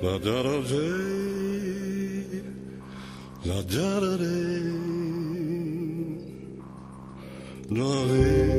La da da day, la da da day, la day.